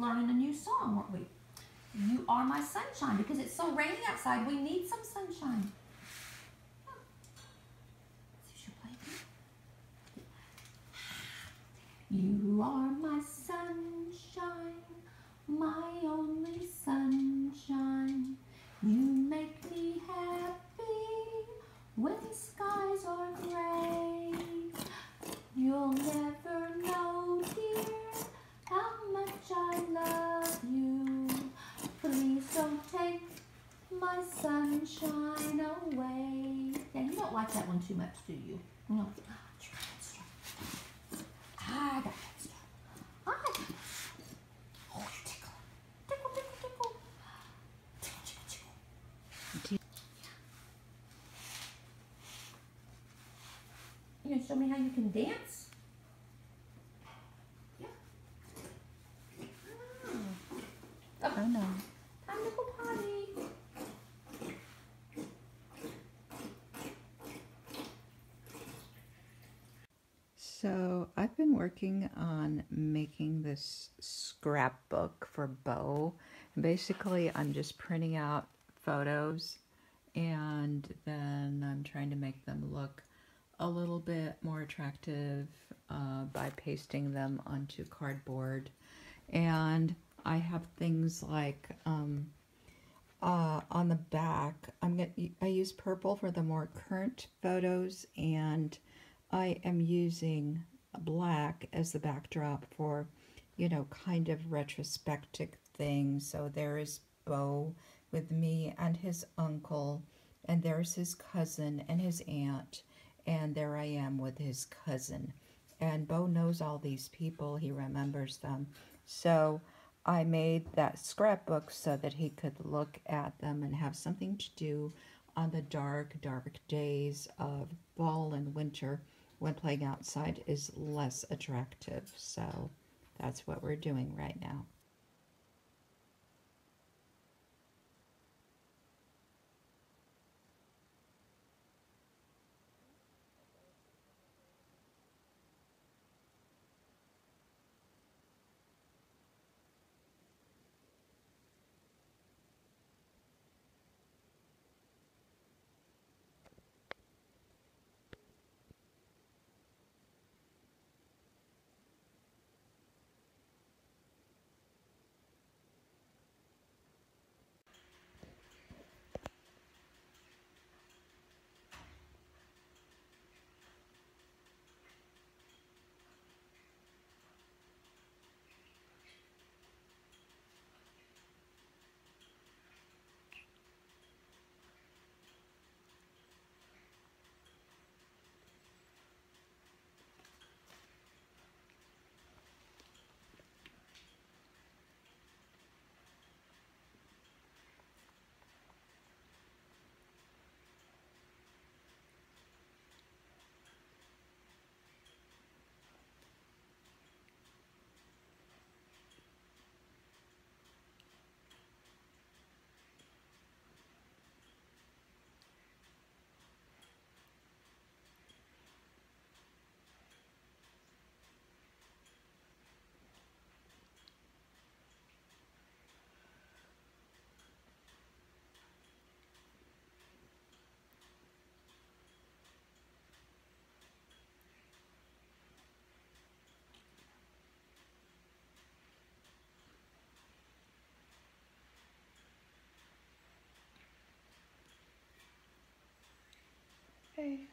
learning a new song, weren't we? You are my sunshine because it's so rainy outside. We need some sunshine. You are my sunshine, my only sunshine. Take my sunshine away. Yeah, you don't like that one too much, do you? No. Ah, I got that. I got that. Oh, you tickle. Tickle, tickle, tickle. Tickle, tickle, tickle. You gonna show me how you can dance? Yeah. Oh no. So I've been working on making this scrapbook for Bow. Basically, I'm just printing out photos and then I'm trying to make them look a little bit more attractive uh, by pasting them onto cardboard. And I have things like um, uh, on the back, I'm gonna, I use purple for the more current photos and I am using black as the backdrop for, you know, kind of retrospective things. So there is Bow with me and his uncle, and there's his cousin and his aunt, and there I am with his cousin. And Bow knows all these people, he remembers them. So I made that scrapbook so that he could look at them and have something to do on the dark, dark days of fall and winter when playing outside is less attractive. So that's what we're doing right now. Hey.